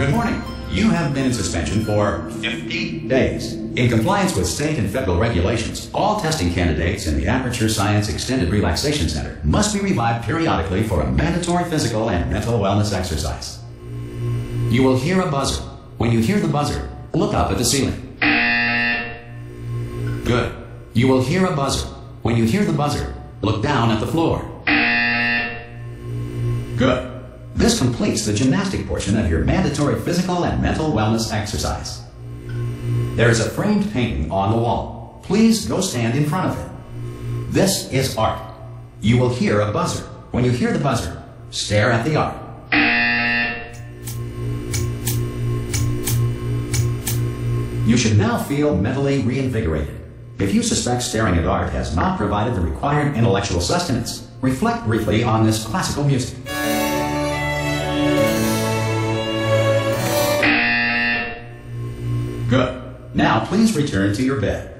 Good morning. You have been in suspension for 50 days. In compliance with state and federal regulations, all testing candidates in the Aperture Science Extended Relaxation Center must be revived periodically for a mandatory physical and mental wellness exercise. You will hear a buzzer. When you hear the buzzer, look up at the ceiling. Good. You will hear a buzzer. When you hear the buzzer, look down at the floor. Good. This completes the gymnastic portion of your mandatory physical and mental wellness exercise. There is a framed painting on the wall. Please go stand in front of it. This is art. You will hear a buzzer. When you hear the buzzer, stare at the art. You should now feel mentally reinvigorated. If you suspect staring at art has not provided the required intellectual sustenance, reflect briefly on this classical music. Good. Now please return to your bed.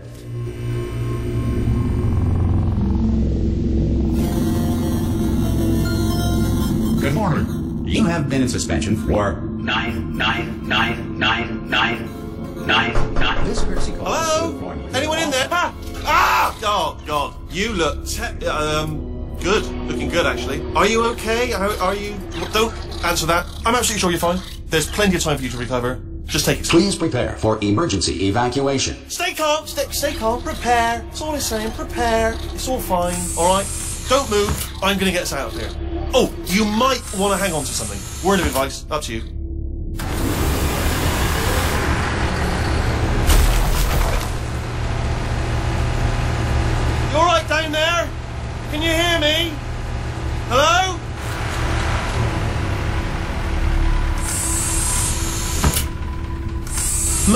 Good morning. You have been in suspension for nine, nine, nine, nine, nine, nine, nine. This courtesy call is to inform Hello? Anyone in there? Ah! ah! Oh, God. You look te- um, good. Looking good, actually. Are you okay? Are, are you... Don't answer that. I'm absolutely sure you're fine. There's plenty of time for you to recover. Just take it. Please prepare for emergency evacuation. Stay calm. Stay, stay calm. Prepare. That's all I'm saying. Prepare. It's all fine. All right? Don't move. I'm going to get us out of here. Oh, you might want to hang on to something. Word of advice. Up to. You all right down there? Can you hear me? Hello?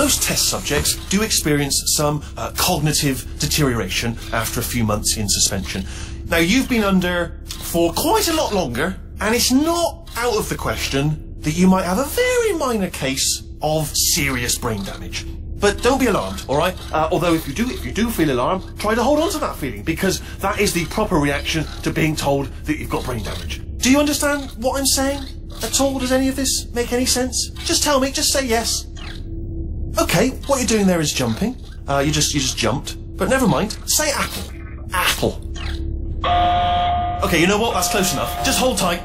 Most test subjects do experience some uh, cognitive deterioration after a few months in suspension. Now, you've been under for quite a lot longer, and it's not out of the question that you might have a very minor case of serious brain damage. But don't be alarmed, all right? Uh, although if you do, if you do feel alarmed, try to hold on to that feeling because that is the proper reaction to being told that you've got brain damage. Do you understand what I'm saying at all? Does any of this make any sense? Just tell me. Just say yes. Okay, what you're doing there is jumping. Uh, you just you just jumped. But never mind. Say apple. Apple. Okay, you know what? That's close enough. Just hold tight.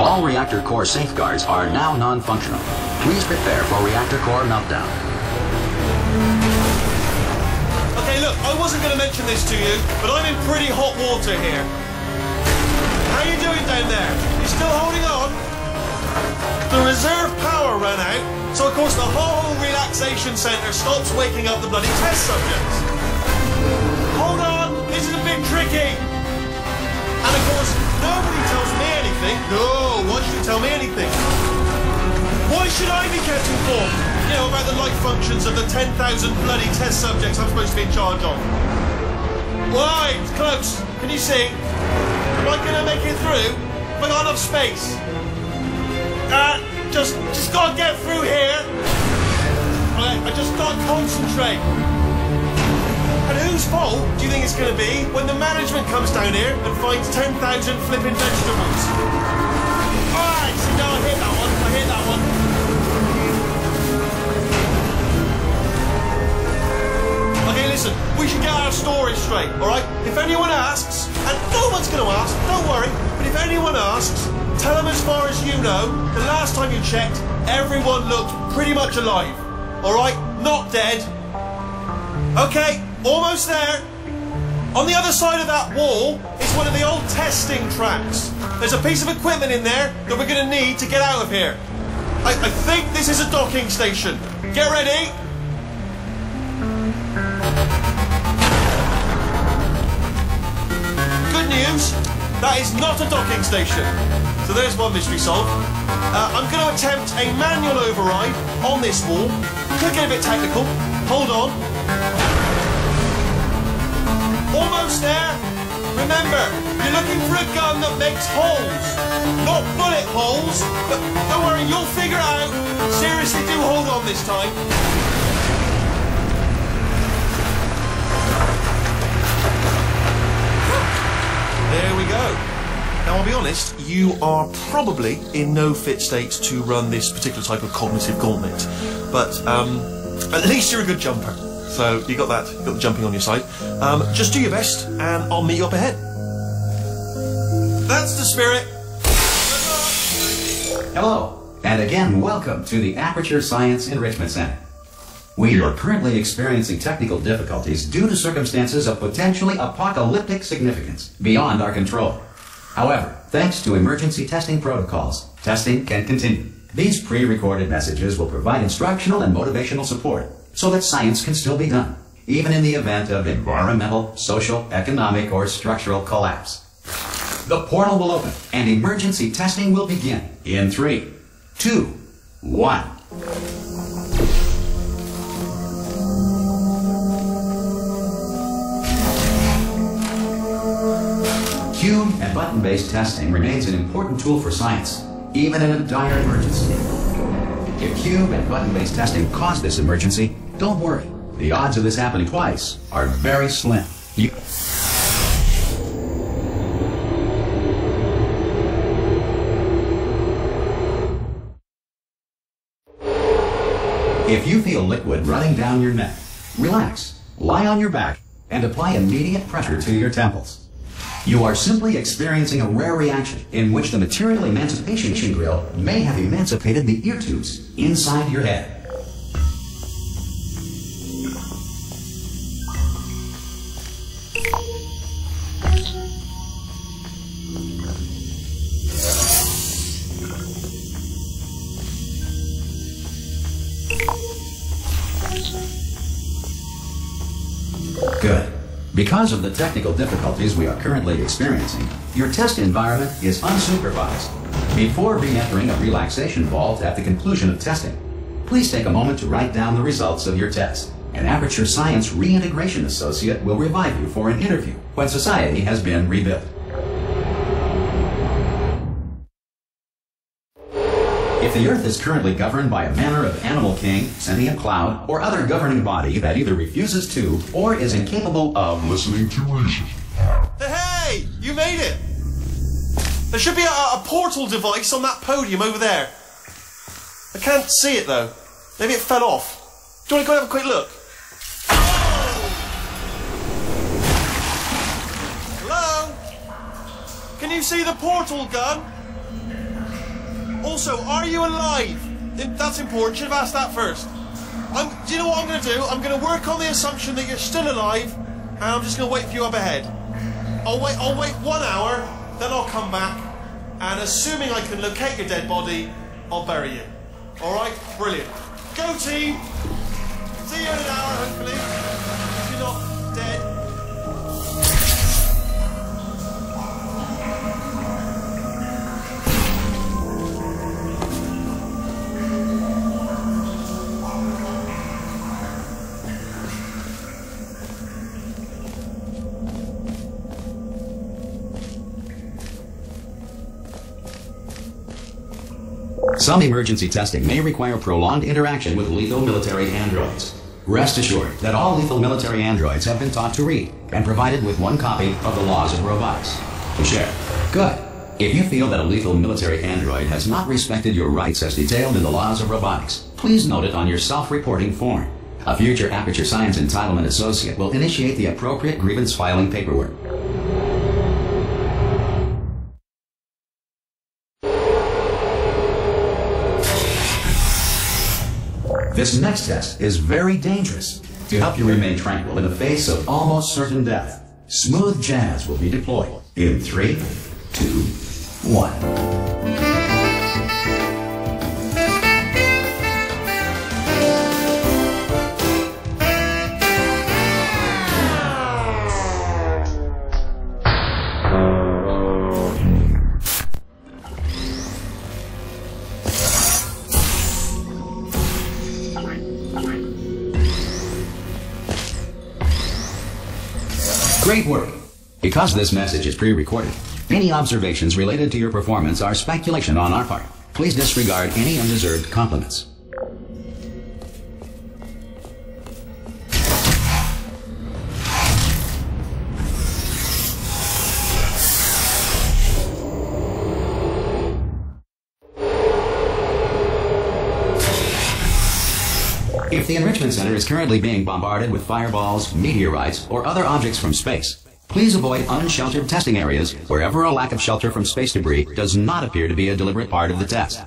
All reactor core safeguards are now non-functional. Please prepare for reactor core meltdown. Okay, look, I wasn't going to mention this to you, but I'm in pretty hot water here. How are you doing down there? You still holding on? The reserve power ran out, so of course the whole relaxation centre stops waking up the bloody test subjects. Hold on, this is a bit tricky. And of course, nobody tells me anything. No, why should you tell me anything? Why should I be kept informed? You know, about the life functions of the 10,000 bloody test subjects I'm supposed to be in charge of. Right, close. Can you see? Am I gonna make it through? Have I got enough space? Uh, just, just gotta get through here. Right, I just gotta concentrate. And whose fault do you think it's gonna be when the management comes down here and finds 10,000 flipping vegetables? Alright, so now I hit that one, I hit that one. Okay, listen, we should get our story straight, alright? If anyone asks, and no one's gonna ask, don't worry, but if anyone asks, tell them as far as you know, the last time you checked, everyone looked pretty much alive. Alright? Not dead. Okay, almost there. On the other side of that wall is one of the old testing tracks. There's a piece of equipment in there that we're going to need to get out of here. I, I think this is a docking station. Get ready. Good news, that is not a docking station. So there's one mystery solved. Uh, I'm going to attempt a manual override on this wall. Could get a bit technical. Hold on. Almost there. Remember, you're looking for a gun that makes holes. Not bullet holes, but don't worry, you'll figure out. Seriously, do hold on this time. There we go. Now, I'll be honest, you are probably in no fit state to run this particular type of cognitive gauntlet, but um, at least you're a good jumper. So you got that, you got the jumping on your side. Um, just do your best, and I'll meet you up ahead. That's the spirit. Hello, and again, welcome to the Aperture Science Enrichment Center. We are currently experiencing technical difficulties due to circumstances of potentially apocalyptic significance beyond our control. However, thanks to emergency testing protocols, testing can continue. These pre-recorded messages will provide instructional and motivational support so that science can still be done, even in the event of environmental, social, economic, or structural collapse. The portal will open and emergency testing will begin in three, two, one. Cube and button-based testing remains an important tool for science, even in a dire emergency. If cube and button-based testing caused this emergency, don't worry. The odds of this happening twice are very slim. You If you feel liquid running down your neck, relax, lie on your back, and apply immediate pressure to your temples. You are simply experiencing a rare reaction in which the material emancipation grill may have emancipated the ear tubes inside your head. Because of the technical difficulties we are currently experiencing, your test environment is unsupervised. Before re-entering a relaxation vault at the conclusion of testing, please take a moment to write down the results of your test. An Aperture Science Reintegration Associate will revive you for an interview when society has been rebuilt. If the Earth is currently governed by a manner of animal king, sentient cloud, or other governing body that either refuses to or is incapable of listening to reason, Hey, hey, you made it. There should be a, a portal device on that podium over there. I can't see it though. Maybe it fell off. Do you want to go and have a quick look? Hello? Can you see the portal gun? Also, are you alive? That's important. Should have asked that first. I'm, do you know what I'm going to do? I'm going to work on the assumption that you're still alive, and I'm just going to wait for you up ahead. I'll wait. I'll wait one hour, then I'll come back, and assuming I can locate your dead body, I'll bury you. All right? Brilliant. Go team. See you in an hour, hopefully. Some emergency testing may require prolonged interaction with lethal military androids. Rest assured that all lethal military androids have been taught to read and provided with one copy of the laws of robotics. Share. Good. If you feel that a lethal military android has not respected your rights as detailed in the laws of robotics, please note it on your self-reporting form. A future Aperture Science Entitlement Associate will initiate the appropriate grievance filing paperwork. This next test is very dangerous. To help you remain tranquil in the face of almost certain death, smooth jazz will be deployed in three, two, one. Because this message is pre-recorded, any observations related to your performance are speculation on our part. Please disregard any undeserved compliments. If the Enrichment Center is currently being bombarded with fireballs, meteorites, or other objects from space, please avoid unsheltered testing areas wherever a lack of shelter from space debris does not appear to be a deliberate part of the test.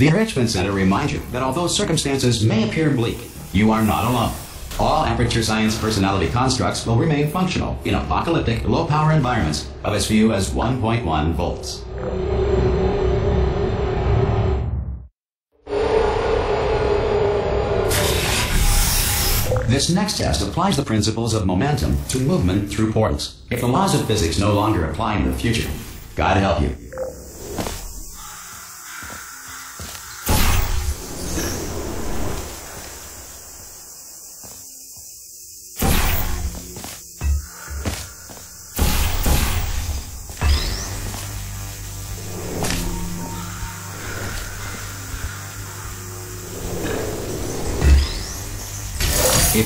The Enrichment Center reminds you that although circumstances may appear bleak, you are not alone. All Aperture Science personality constructs will remain functional in apocalyptic, low-power environments of as few as 1.1 volts. This next test applies the principles of momentum to movement through portals. If the laws of physics no longer apply in the future, God help you.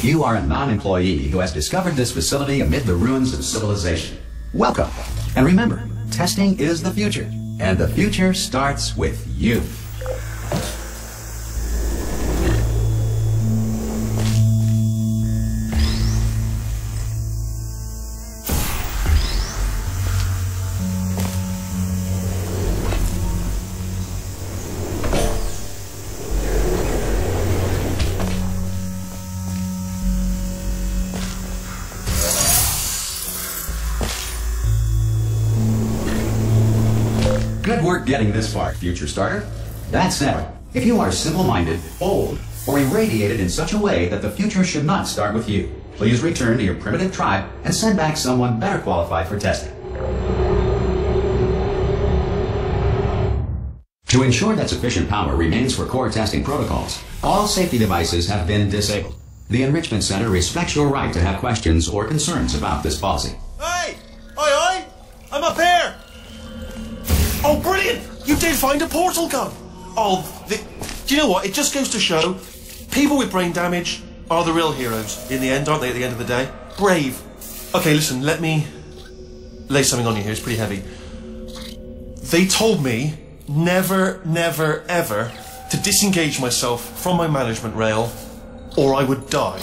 You are a non-employee who has discovered this facility amid the ruins of civilization, welcome. And remember, testing is the future, and the future starts with you. Getting this far, future starter. That said, if you are simple-minded, old, or irradiated in such a way that the future should not start with you, please return to your primitive tribe and send back someone better qualified for testing. To ensure that sufficient power remains for core testing protocols, all safety devices have been disabled. The Enrichment Center respects your right to have questions or concerns about this policy. Find a portal gun! Oh, the, do you know what? It just goes to show people with brain damage are the real heroes in the end, aren't they, at the end of the day? Brave. Okay, listen, let me lay something on you here. It's pretty heavy. They told me never, never, ever to disengage myself from my management rail or I would die.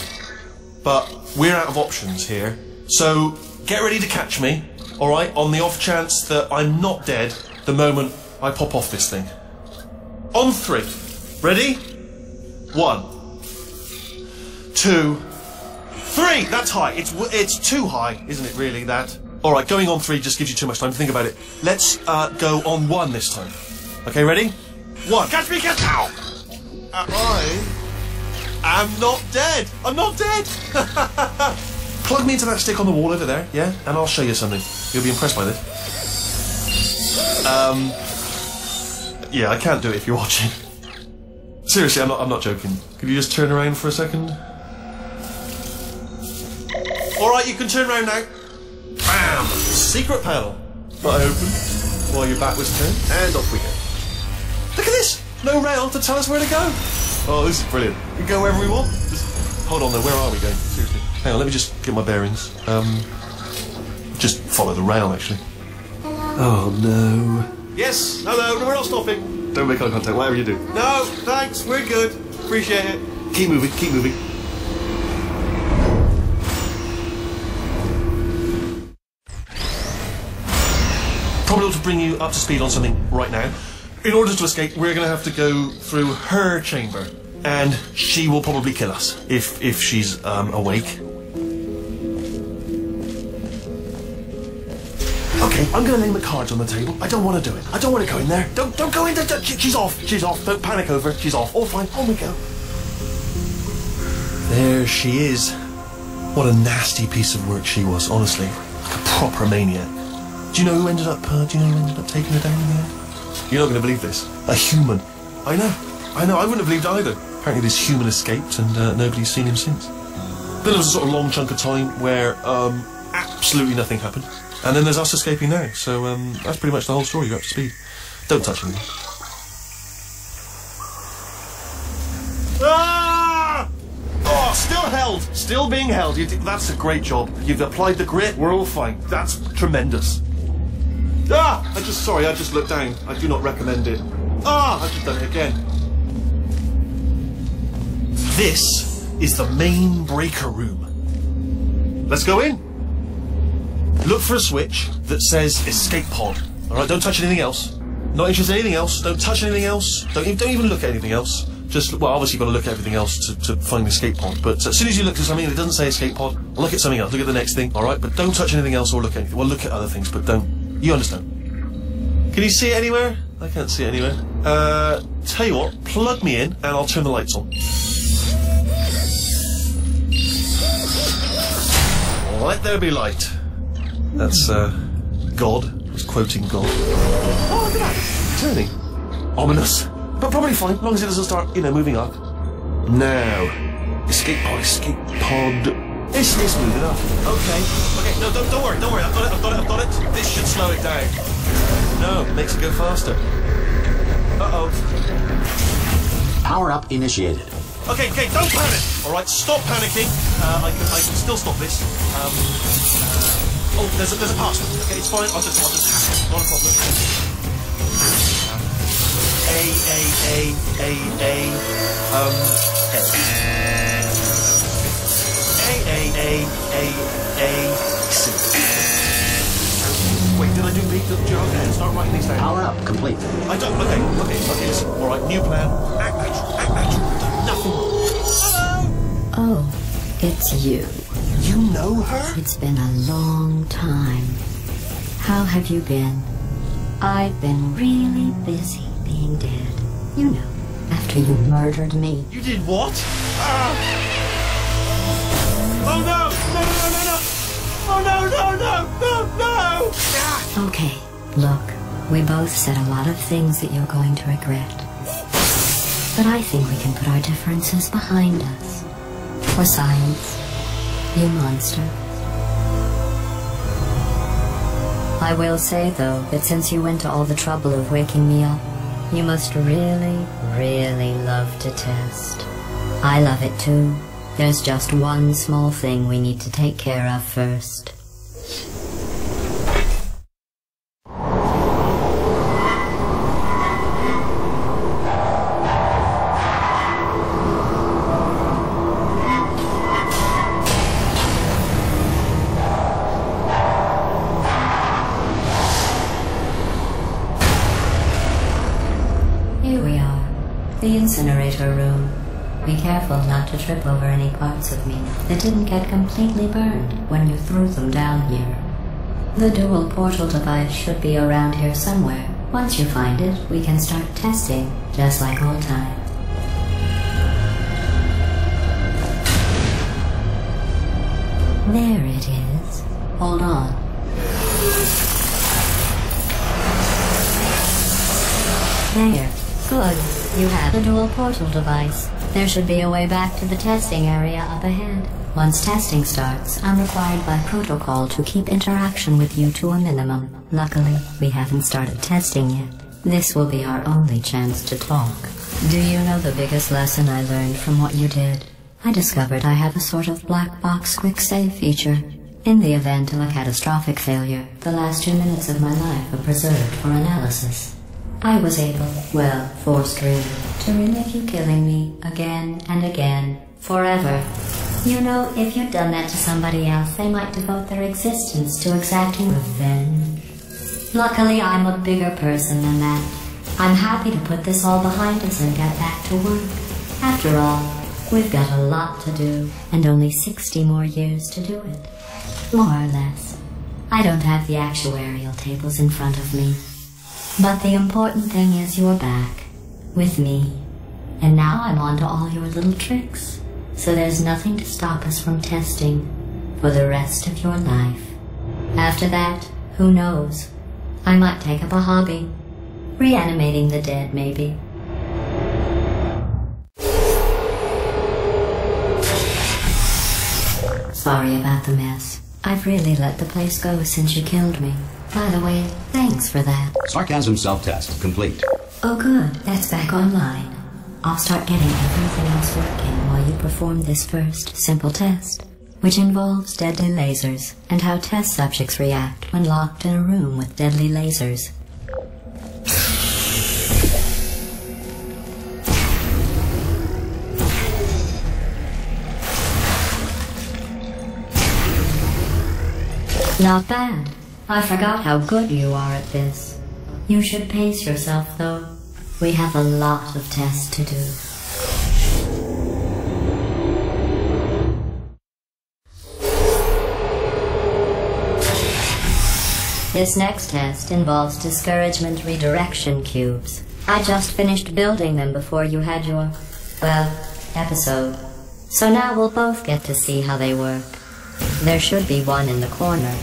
But we're out of options here. So get ready to catch me, alright, on the off chance that I'm not dead the moment I pop off this thing. On three. Ready? One. Two. Three! That's high. It's, it's too high, isn't it, really, that? Alright, going on three just gives you too much time to think about it. Let's uh, go on one this time. Okay, ready? One. Catch me, catch Ow! Uh, I am not dead. I'm not dead. Plug me into that stick on the wall over there, yeah? And I'll show you something. You'll be impressed by this. Um, yeah, I can't do it if you're watching. Seriously, I'm not, I'm not joking. Could you just turn around for a second? Alright, you can turn around now. Bam! Secret panel. Not open. While your back was turned. And off we go. Look at this! No rail to tell us where to go. Oh, this is brilliant. We can go wherever we want. Just hold on though, where are we going? Seriously. Hang on, let me just get my bearings. Um, just follow the rail actually. Oh no. Yes, hello, no, we're not stopping. Don't make eye contact, whatever you do. No, thanks, we're good. Appreciate it. Keep moving, keep moving. Probably ought to bring you up to speed on something right now. In order to escape, we're going to have to go through her chamber, and she will probably kill us if if she's um, awake. I'm going to lay the cards on the table. I don't want to do it. I don't want to go in there. Don't don't go in there. Don't- she's off. She's off. Don't panic over. She's off. All fine. On we go. There she is. What a nasty piece of work she was. Honestly, like a proper maniac. Do you know who ended up? Uh, do you know who ended up taking her down in the end? You're not going to believe this. A human. I know. I know, I wouldn't have believed either. Apparently this human escaped and uh, nobody's seen him since. Then there was a sort of long chunk of time where um, absolutely nothing happened. And then there's us escaping now. So um, that's pretty much the whole story. You're up to speed. Don't touch anything. Ah! Oh, still held. Still being held. That's a great job. You've applied the grit. We're all fine. That's tremendous. Ah! I just, sorry, I just looked down. I do not recommend it. Ah! I've just done it again. This is the main breaker room. Let's go in. Look for a switch that says escape pod. All right, don't touch anything else. Not interested in anything else. Don't touch anything else. Don't even, don't even look at anything else. Just well, obviously you've got to look at everything else to, to find the escape pod. But as soon as you look at something and it doesn't say escape pod, look at something else. Look at the next thing. All right, but don't touch anything else or look at anything. Well, look at other things, but don't. You understand? Can you see it anywhere? I can't see it anywhere. Uh, tell you what, plug me in and I'll turn the lights on. Let there be light. That's, uh, God. I was quoting God. Oh, look at that. Turning. Ominous. But probably fine, as long as it doesn't start, you know, moving up. Now. Escape pod, escape pod. It's, it's moving up. Okay. Okay, no, don't, don't worry, don't worry. I've got it, I've got it, I've got it. This should slow it down. No, makes it go faster. Uh-oh. Power up initiated. Okay, okay, don't panic. All right, stop panicking. Uh, I can, I can still stop this. Um, uh, oh, there's a, there's a password. Okay, it's fine. I'll just, I'll just hack it. Not a problem. A A A A A um A A A A A C. Wait, did I do the the jar? Okay, start writing these down. Power up complete. I don't. Okay, okay, okay. Listen. All right, new plan. Act natural. Act natural. Nothing wrong. Hello. Oh, it's you. You know her? It's been a long time. How have you been? I've been really busy being dead. You know, after you murdered me. You did what? Ah. Oh no! No! No! No! No! Oh no! No! No! No! No! Okay, look, we both said a lot of things that you're going to regret. But I think we can put our differences behind us. For science, you monster. I will say, though, that since you went to all the trouble of waking me up, you must really, really love to test. I love it too. There's just one small thing we need to take care of first. Of me that didn't get completely burned when you threw them down here. The dual portal device should be around here somewhere. Once you find it, we can start testing, just like old times. There it is. You have the dual portal device. There should be a way back to the testing area up ahead. Once testing starts, I'm required by protocol to keep interaction with you to a minimum. Luckily, we haven't started testing yet. This will be our only chance to talk. Do you know the biggest lesson I learned from what you did? I discovered I have a sort of black box quick save feature. In the event of a catastrophic failure, the last two minutes of my life are preserved for analysis. I was able, well, forced really, to relive you killing me again and again, forever. You know, if you'd done that to somebody else, they might devote their existence to exacting revenge. Luckily, I'm a bigger person than that. I'm happy to put this all behind us and get back to work. After all, we've got a lot to do, and only 60 more years to do it. More or less. I don't have the actuarial tables in front of me. But the important thing is you're back. With me. And now I'm on to all your little tricks. So there's nothing to stop us from testing. For the rest of your life. After that, who knows? I might take up a hobby. Reanimating the dead, maybe. Sorry about the mess. I've really let the place go since you killed me. By the way, thanks for that. Sarcasm self-test complete. Oh good, that's back online. I'll start getting everything else working while you perform this first simple test, which involves deadly lasers and how test subjects react when locked in a room with deadly lasers. Not bad. I forgot how good you are at this. You should pace yourself, though. We have a lot of tests to do. This next test involves discouragement redirection cubes. I just finished building them before you had your, well, episode. So now we'll both get to see how they work. There should be one in the corner.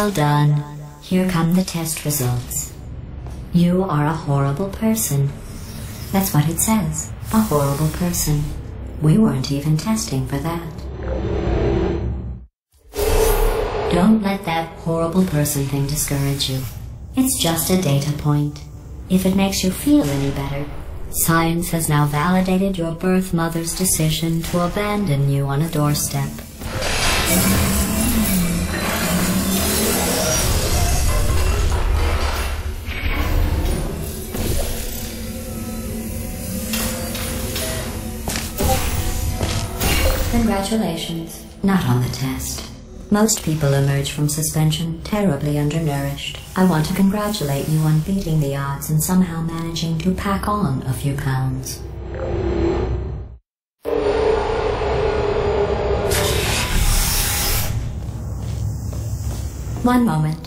Well done. Here come the test results. You are a horrible person. That's what it says. A horrible person. We weren't even testing for that. Don't let that horrible person thing discourage you. It's just a data point. If it makes you feel any better, science has now validated your birth mother's decision to abandon you on a doorstep. Congratulations. Not on the test. Most people emerge from suspension terribly undernourished. I want to congratulate you on beating the odds and somehow managing to pack on a few pounds. One moment.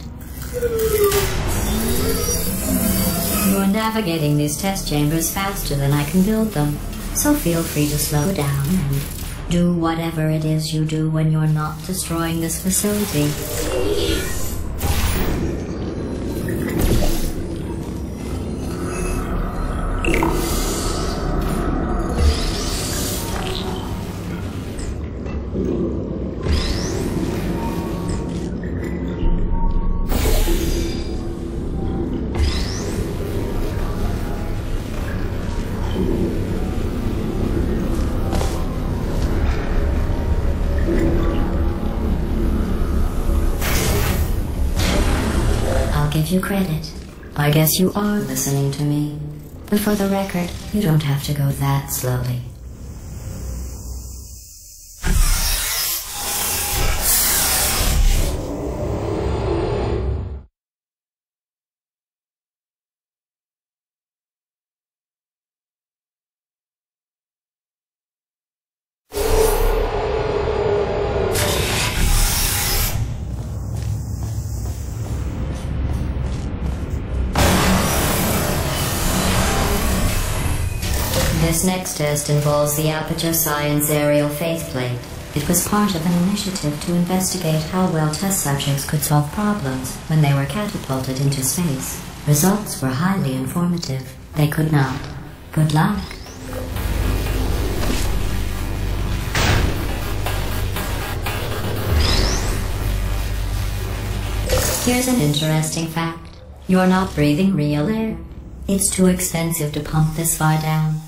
You're navigating these test chambers faster than I can build them, so feel free to slow down and do whatever it is you do when you're not destroying this facility. Guess you are listening to me. But for the record, you don't have to go that slowly. This next test involves the Aperture Science Aerial Faith Plate. It was part of an initiative to investigate how well test subjects could solve problems when they were catapulted into space. Results were highly informative. They could not. Good luck. Here's an interesting fact. You're not breathing real air. It's too expensive to pump this far down.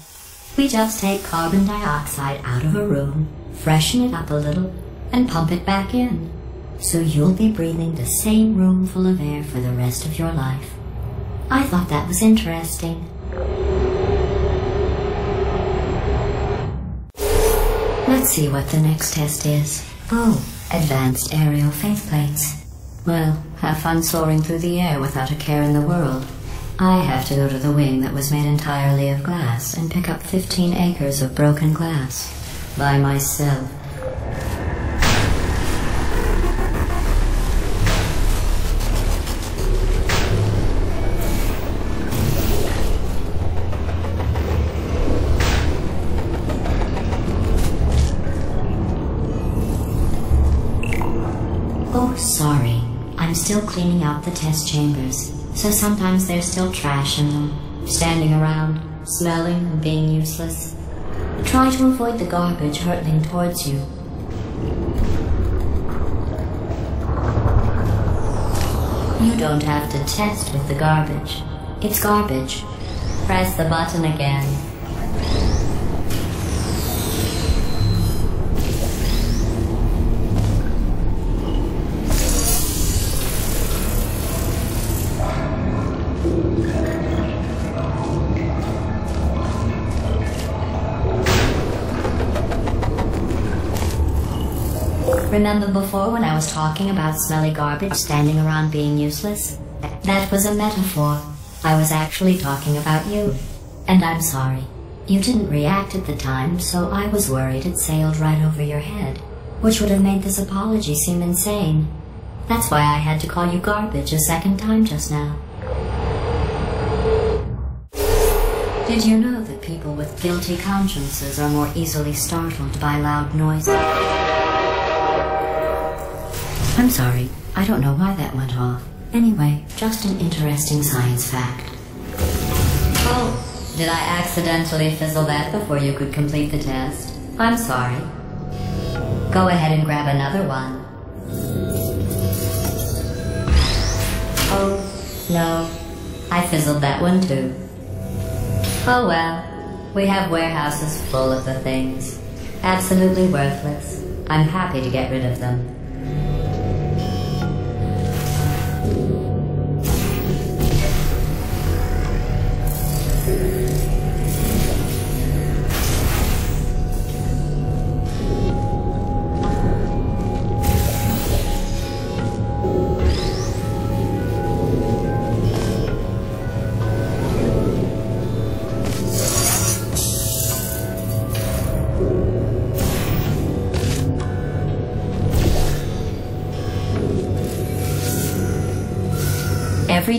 We just take carbon dioxide out of a room, freshen it up a little, and pump it back in. So you'll be breathing the same room full of air for the rest of your life. I thought that was interesting. Let's see what the next test is. Oh, advanced aerial faith plates. Well, have fun soaring through the air without a care in the world. I have to go to the wing that was made entirely of glass and pick up 15 acres of broken glass. By myself. Still cleaning out the test chambers, so sometimes there's still trash in them, standing around, smelling and being useless. Try to avoid the garbage hurtling towards you. You don't have to test with the garbage. It's garbage. Press the button again. Remember before when I was talking about smelly garbage standing around being useless? That was a metaphor. I was actually talking about you. And I'm sorry. You didn't react at the time, so I was worried it sailed right over your head, which would have made this apology seem insane. That's why I had to call you garbage a second time just now. Did you know that people with guilty consciences are more easily startled by loud noises? I'm sorry. I don't know why that went off. Anyway, just an interesting science fact. Oh, did I accidentally fizzle that before you could complete the test? I'm sorry. Go ahead and grab another one. Oh, no. I fizzled that one too. Oh well. We have warehouses full of the things. Absolutely worthless. I'm happy to get rid of them.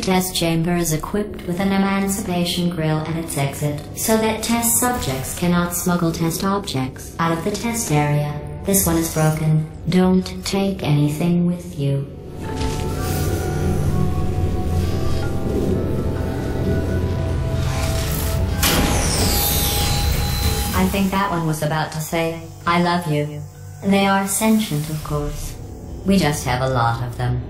Test chamber is equipped with an emancipation grill at its exit, so that test subjects cannot smuggle test objects out of the test area. This one is broken. Don't take anything with you. I think that one was about to say, I love you. They are sentient, of course. We just have a lot of them.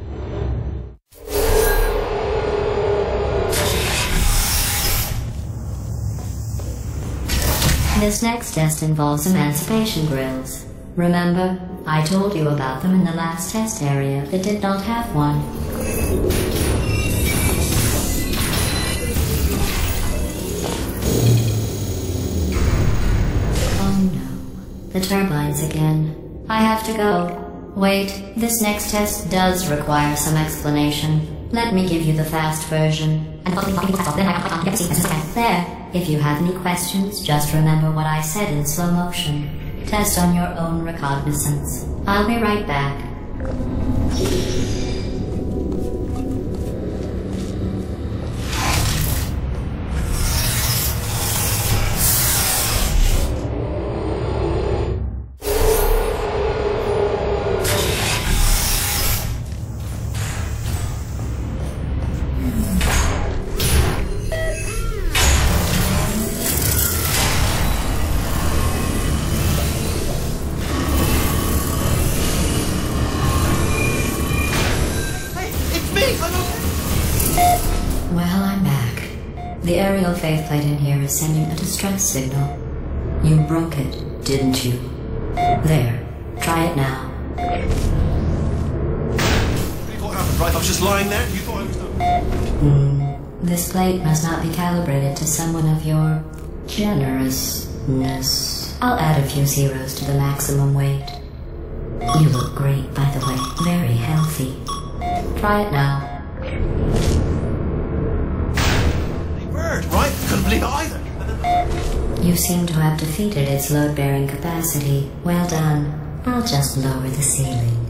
This next test involves emancipation grills. Remember, I told you about them in the last test area that did not have one. Oh no. The turbines again. I have to go. Wait, this next test does require some explanation. Let me give you the fast version. There. If you have any questions, just remember what I said in slow motion. Test on your own recognizance. I'll be right back. Is sending a distress signal. You broke it, didn't you? There. Try it now. It happened, right? I was just lying there. You thought I was done. This plate must not be calibrated to someone of your generousness. I'll add a few zeros to the maximum weight. You look great, by the way. Very healthy. Try it now. Bird, right? Couldn't believe it either. You seem to have defeated its load-bearing capacity. Well done. I'll just lower the ceiling.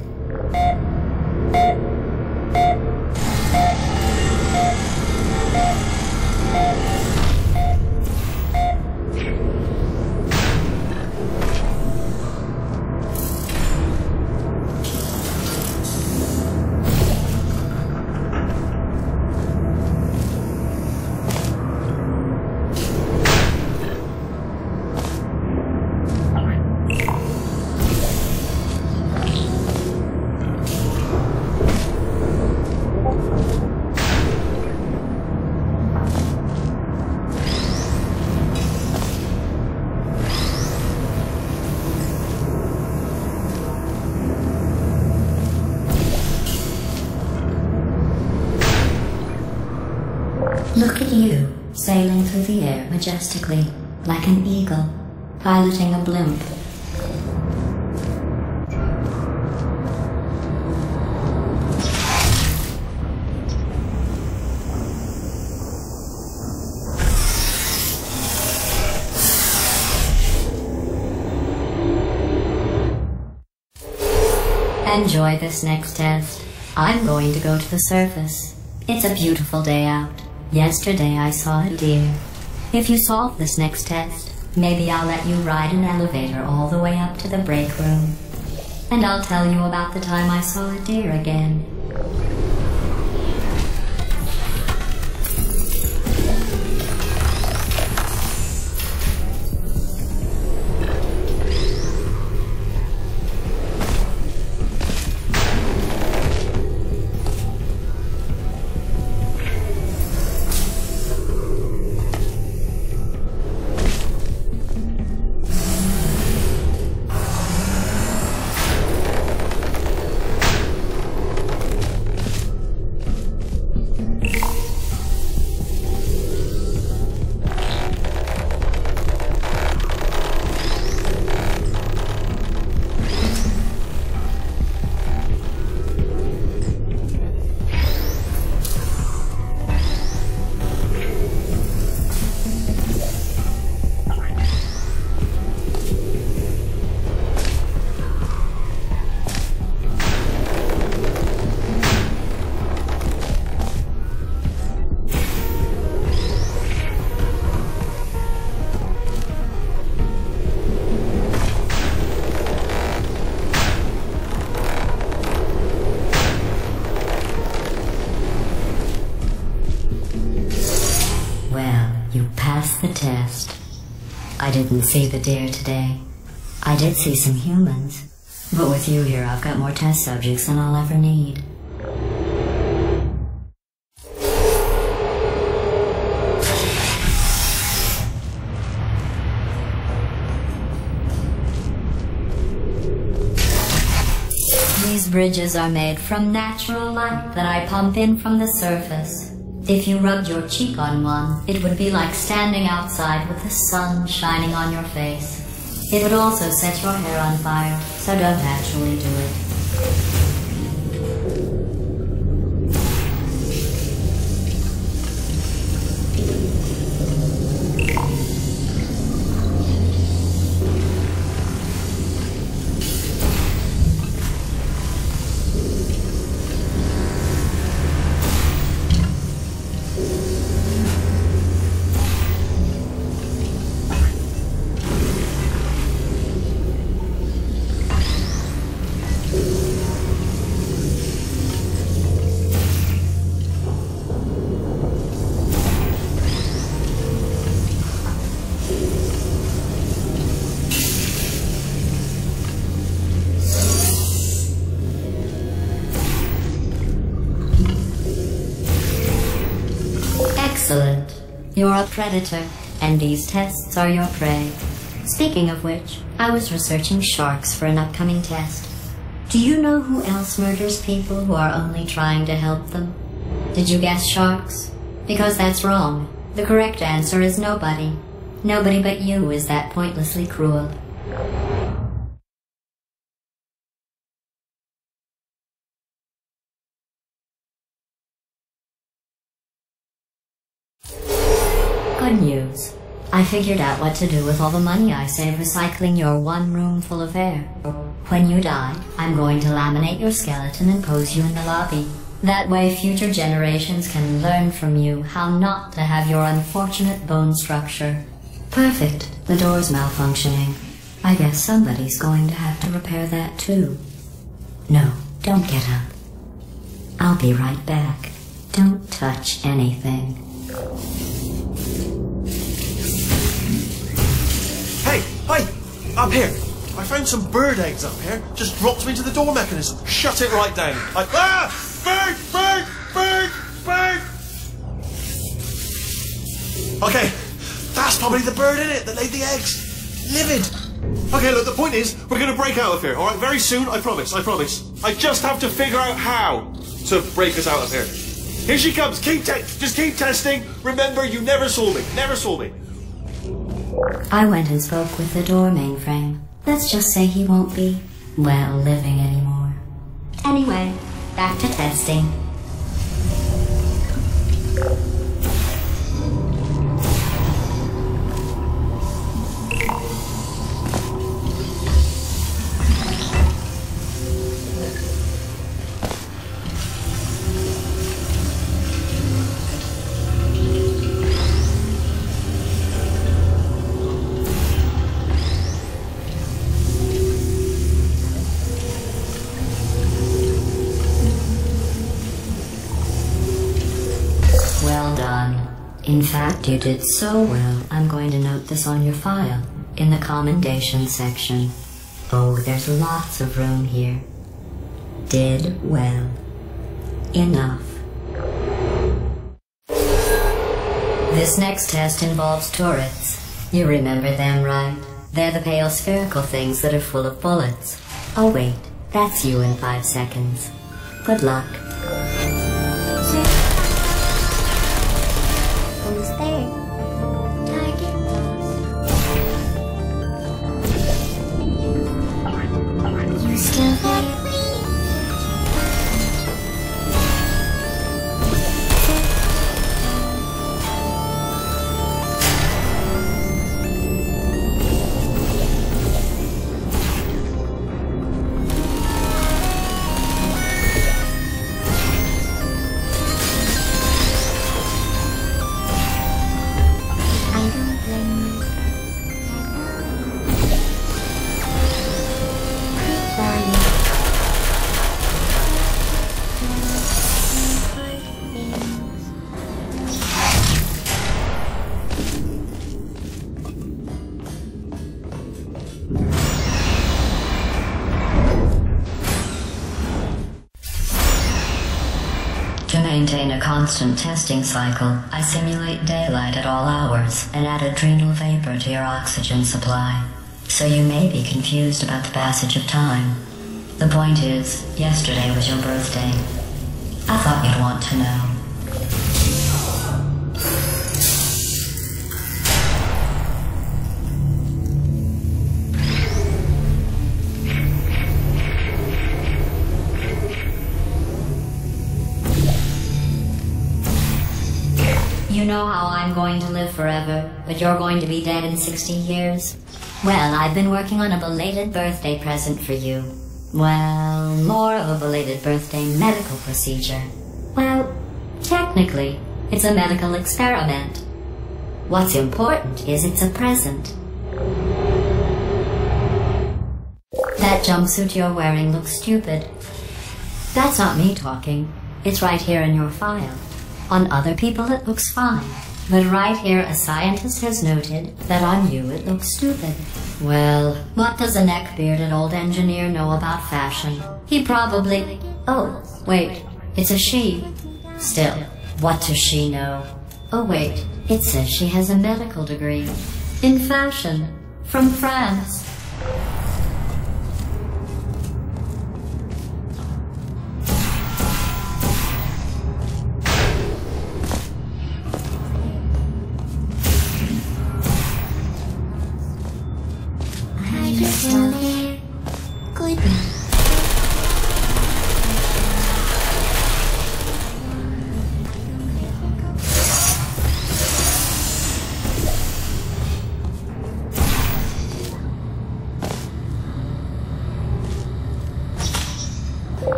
Enjoy this next test. I'm going to go to the surface. It's a beautiful day out. Yesterday I saw a deer. If you solve this next test, maybe I'll let you ride an elevator all the way up to the break room. And I'll tell you about the time I saw a deer again. Passed the test. I didn't see the deer today. I did see some humans. But with you here, I've got more test subjects than I'll ever need. These bridges are made from natural light that I pump in from the surface. If you rubbed your cheek on one, it would be like standing outside with the sun shining on your face. It would also set your hair on fire, so don't actually do it. Excellent. You're a predator, and these tests are your prey. Speaking of which, I was researching sharks for an upcoming test. Do you know who else murders people who are only trying to help them? Did you guess sharks? Because that's wrong. The correct answer is nobody. Nobody but you is that pointlessly cruel. Figured out what to do with all the money I saved recycling your one room full of air. When you die, I'm going to laminate your skeleton and pose you in the lobby. That way future generations can learn from you how not to have your unfortunate bone structure. Perfect. The door's malfunctioning. I guess somebody's going to have to repair that too. No, don't get up. I'll be right back. Don't touch anything. Hey, up here. I found some bird eggs up here. Just dropped me into the door mechanism. Shut it right down. I, ah! Bird! Bird! Bird! Bird! Okay, that's probably the bird in it that laid the eggs. Livid. Okay, look, the point is, we're going to break out of here, alright? Very soon, I promise, I promise. I just have to figure out how to break us out of here. Here she comes. Keep te- just keep testing. Remember, you never saw me. Never saw me. I went and spoke with the door mainframe. Let's just say he won't be, well, living anymore. Anyway, back to testing. You did so well, I'm going to note this on your file, in the commendation section. Oh, there's lots of room here. Did well. Enough. This next test involves turrets. You remember them, right? They're the pale spherical things that are full of bullets. Oh wait, that's you in five seconds. Good luck. Constant testing cycle, I simulate daylight at all hours and add adrenal vapor to your oxygen supply. So you may be confused about the passage of time. The point is, yesterday was your birthday. I thought you'd want to know. Know how I'm going to live forever, but you're going to be dead in 60 years? Well, I've been working on a belated birthday present for you. Well, more of a belated birthday medical procedure. Well, technically, it's a medical experiment. What's important is it's a present. That jumpsuit you're wearing looks stupid. That's not me talking. It's right here in your file. On other people it looks fine. But right here a scientist has noted that on you it looks stupid. Well, what does a neck-bearded old engineer know about fashion? He probably... Oh, wait, it's a she. Still, what does she know? Oh wait, it says she has a medical degree. In fashion. From France.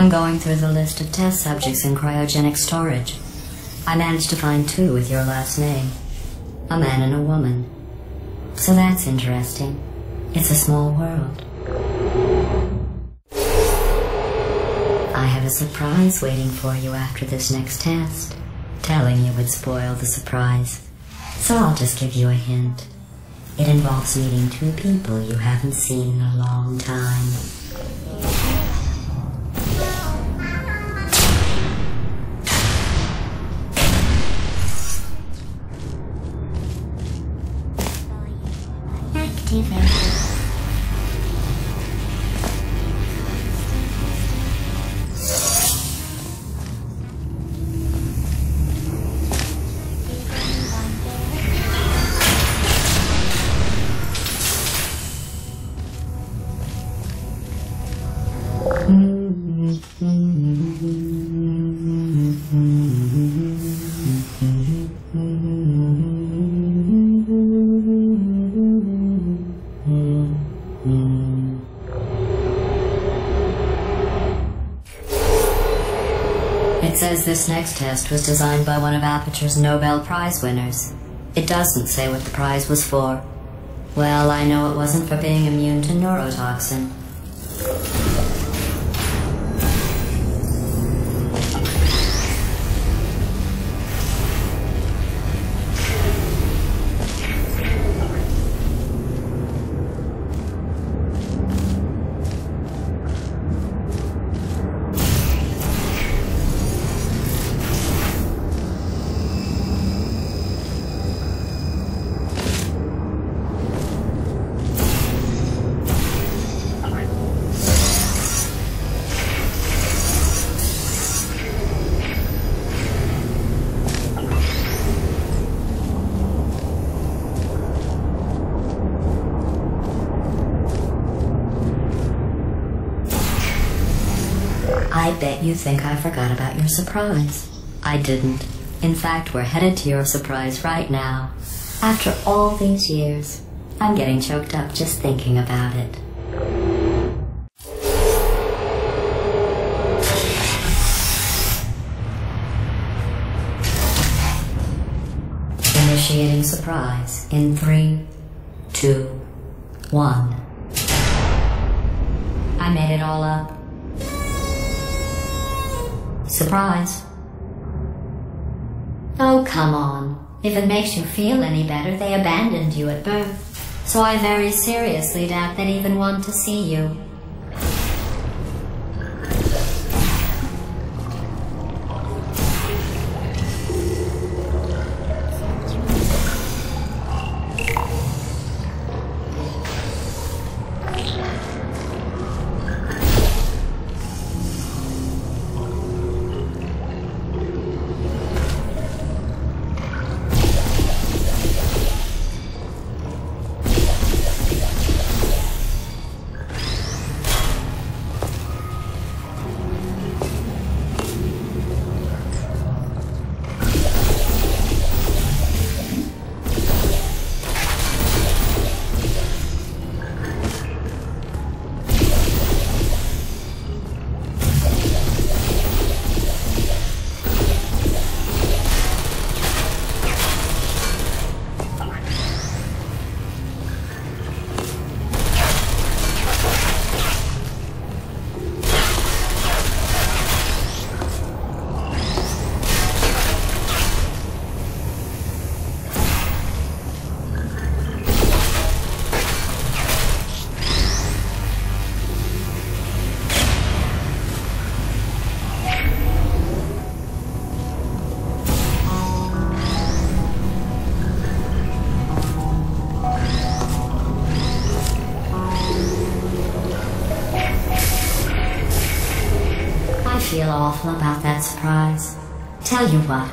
I'm going through the list of test subjects in cryogenic storage. I managed to find two with your last name. A man and a woman. So that's interesting. It's a small world. I have a surprise waiting for you after this next test. Telling you would spoil the surprise. So I'll just give you a hint. It involves meeting two people you haven't seen in a long time. Activate. This next test was designed by one of Aperture's Nobel Prize winners. It doesn't say what the prize was for. Well, I know it wasn't for being immune to neurotoxin. You think I forgot about your surprise. I didn't. In fact, we're headed to your surprise right now. After all these years, I'm getting choked up just thinking about it. Initiating surprise in three, two, one. Surprise. Oh, come on. If it makes you feel any better, they abandoned you at birth. So I very seriously doubt they'd even want to see you. Feel awful about that surprise. Tell you what,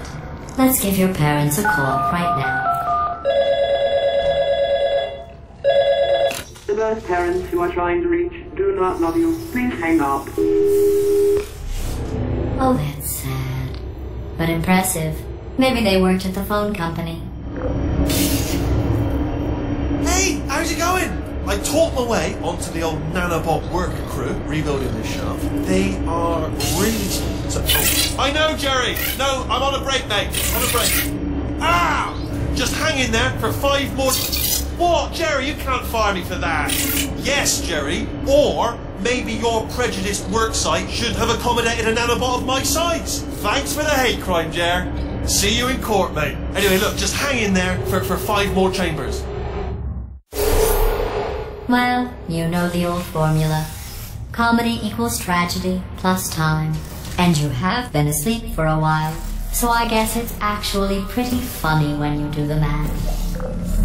let's give your parents a call right now. The birth parents you are trying to reach do not love you. Please hang up. Oh, that's sad. But impressive. Maybe they worked at the phone company. I talked my way onto the old nanobot work crew rebuilding this shaft. They are really so, oh, I know, Jerry. No, I'm on a break, mate. On a break. Ah! Just hang in there for five more. What, Jerry? You can't fire me for that. Yes, Jerry. Or maybe your prejudiced work site should have accommodated a nanobot of my size. Thanks for the hate crime, Jer. See you in court, mate. Anyway, look, just hang in there for, for five more chambers. Well, you know the old formula. Comedy equals tragedy plus time. And you have been asleep for a while, so I guess it's actually pretty funny when you do the math.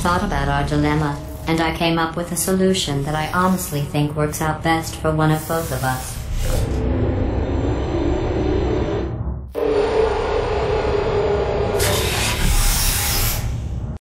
Thought about our dilemma, and I came up with a solution that I honestly think works out best for one of both of us.